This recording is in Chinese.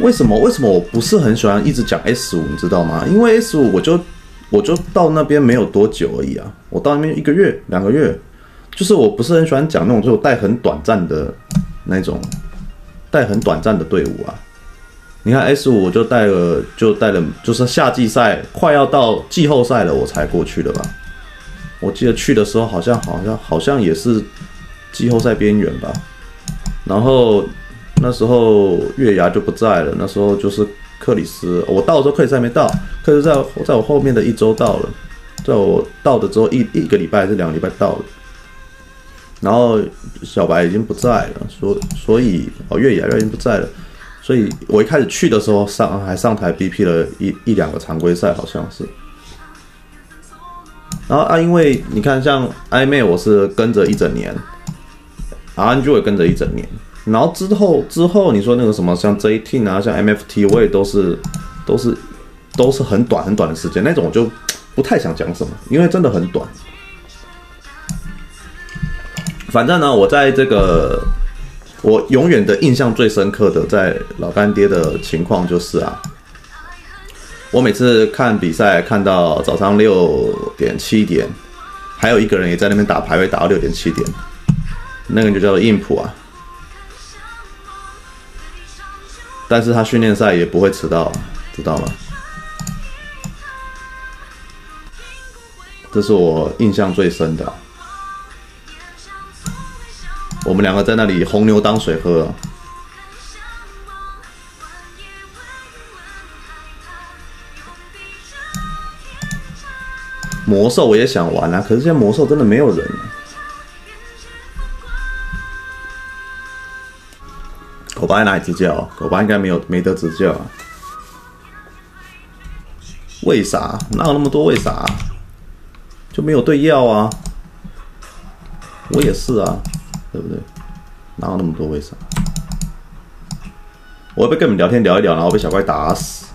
为什么？为什么我不是很喜欢一直讲 S 五？你知道吗？因为 S 五我就我就到那边没有多久而已啊，我到那边一个月、两个月，就是我不是很喜欢讲那种就带很短暂的那种带很短暂的队伍啊。你看 S 五我就带了，就带了，就是夏季赛快要到季后赛了，我才过去的吧。我记得去的时候好像好像好像也是季后赛边缘吧。然后那时候月牙就不在了，那时候就是克里斯。我到的时候克里斯还没到，克里斯在在我后面的一周到了，在我到的之后一一个礼拜还是两个礼拜到了。然后小白已经不在了，所所以哦月牙月已经不在了。所以我一开始去的时候上还上台 BP 了一一两个常规赛，好像是。然后啊，因为你看，像 i 妹我是跟着一整年，RNG 也跟着一整年。然后之后之后，你说那个什么像 JT 啊，像 MFT，我也都是都是都是很短很短的时间，那种我就不太想讲什么，因为真的很短。反正呢，我在这个。我永远的印象最深刻的，在老干爹的情况就是啊，我每次看比赛看到早上六点七点，还有一个人也在那边打排位，打到六点七点，那个人就叫做硬普啊，但是他训练赛也不会迟到，知道吗？这是我印象最深的。我们两个在那里红牛当水喝。魔兽我也想玩啊，可是现在魔兽真的没有人。狗巴在哪里执教？狗巴应该没有没得执教。为啥？哪有那么多为啥？就没有对药啊？我也是啊。对不对？哪有那么多为啥？我要被跟你们聊天聊一聊，然后被小怪打死。